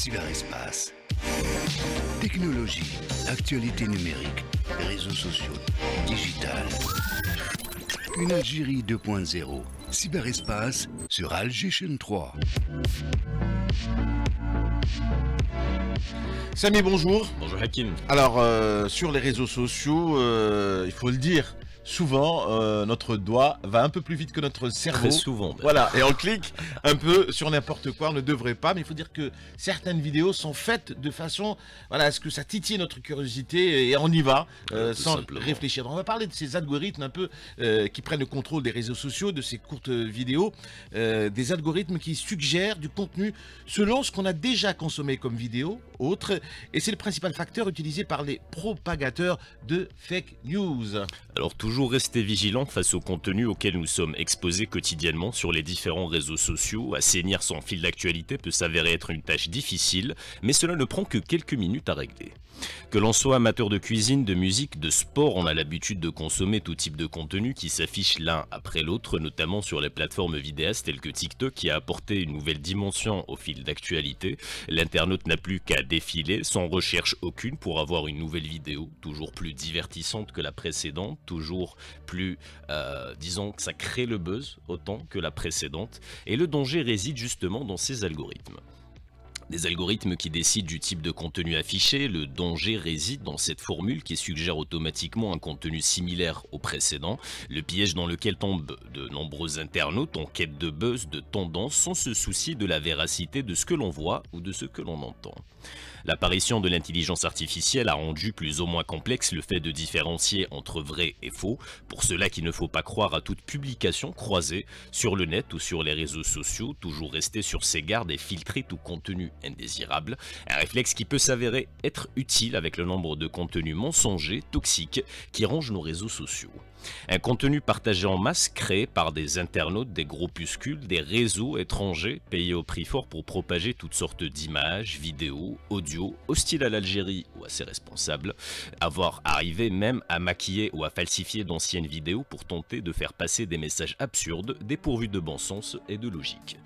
cyberespace. Technologie, actualité numérique, réseaux sociaux, digital. Une Algérie 2.0. Cyberespace sur Algérie 3. Samy, bonjour. Bonjour Hakim. Alors, euh, sur les réseaux sociaux, euh, il faut le dire, souvent, euh, notre doigt va un peu plus vite que notre cerveau. Très souvent. ben. Voilà, et on clique un peu sur n'importe quoi, on ne devrait pas, mais il faut dire que certaines vidéos sont faites de façon voilà, à ce que ça titille notre curiosité et on y va euh, sans simplement. réfléchir. Donc, on va parler de ces algorithmes un peu euh, qui prennent le contrôle des réseaux sociaux, de ces courtes vidéos, des algorithmes qui suggèrent du contenu selon ce qu'on a déjà consommé comme vidéo, autre, et c'est le principal facteur utilisé par les propagateurs de fake news. Alors toujours rester vigilant face au contenu auquel nous sommes exposés quotidiennement sur les différents réseaux sociaux. Assainir son fil d'actualité peut s'avérer être une tâche difficile, mais cela ne prend que quelques minutes à régler. Que l'on soit amateur de cuisine, de musique, de sport, on a l'habitude de consommer tout type de contenu qui s'affiche l'un après l'autre, notamment sur les plateformes vidéastes telles que TikTok qui a apporté une nouvelle dimension au fil d'actualité. L'internaute n'a plus qu'à défiler sans recherche aucune pour avoir une nouvelle vidéo, toujours plus divertissante que la précédente, toujours plus, euh, disons que ça crée le buzz autant que la précédente. Et le danger réside justement dans ces algorithmes. Des algorithmes qui décident du type de contenu affiché, le danger réside dans cette formule qui suggère automatiquement un contenu similaire au précédent, le piège dans lequel tombent de nombreux internautes en quête de buzz, de tendance, sans se soucier de la véracité de ce que l'on voit ou de ce que l'on entend. L'apparition de l'intelligence artificielle a rendu plus ou moins complexe le fait de différencier entre vrai et faux, pour cela qu'il ne faut pas croire à toute publication croisée sur le net ou sur les réseaux sociaux, toujours rester sur ses gardes et filtrer tout contenu indésirable, un réflexe qui peut s'avérer être utile avec le nombre de contenus mensongers, toxiques, qui rongent nos réseaux sociaux. Un contenu partagé en masse créé par des internautes, des groupuscules, des réseaux étrangers payés au prix fort pour propager toutes sortes d'images, vidéos, audio, hostiles à l'Algérie ou à ses responsables, avoir arrivé même à maquiller ou à falsifier d'anciennes vidéos pour tenter de faire passer des messages absurdes, dépourvus de bon sens et de logique.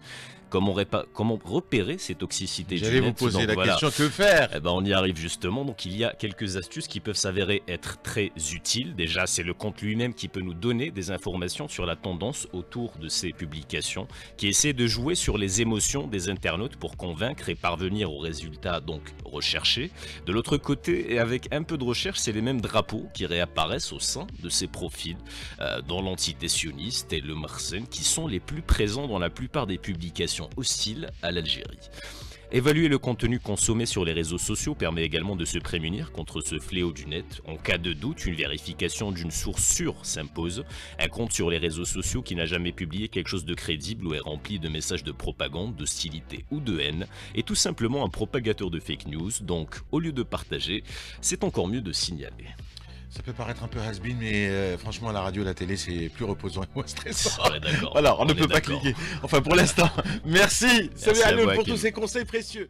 Comment, repérer ces toxicités J'allais vous poser Donc la voilà. question, que faire Eh ben, on y arrive justement. Donc, il y a quelques astuces qui peuvent s'avérer être très utiles. Déjà, c'est le compte lui-même qui peut nous donner des informations sur la tendance autour de ces publications, qui essaie de jouer sur les émotions des internautes pour convaincre et parvenir aux résultats donc recherchés. De l'autre côté, et avec un peu de recherche, c'est les mêmes drapeaux qui réapparaissent au sein de ces profils, euh, dans l'entité sioniste et le Marsen, qui sont les plus présents dans la plupart des publications hostiles à l'Algérie. Évaluer le contenu consommé sur les réseaux sociaux permet également de se prémunir contre ce fléau du net. En cas de doute, une vérification d'une source sûre s'impose. Un compte sur les réseaux sociaux qui n'a jamais publié quelque chose de crédible ou est rempli de messages de propagande, d'hostilité ou de haine est tout simplement un propagateur de fake news. Donc, au lieu de partager, c'est encore mieux de signaler. Ça peut paraître un peu has-been, mais euh, franchement, la radio et la télé, c'est plus reposant et moins stressant. Ouais. Alors, on, ne peut pas cliquer. Enfin, pour l'instant. Merci, Samuel à pour tous ces conseils précieux.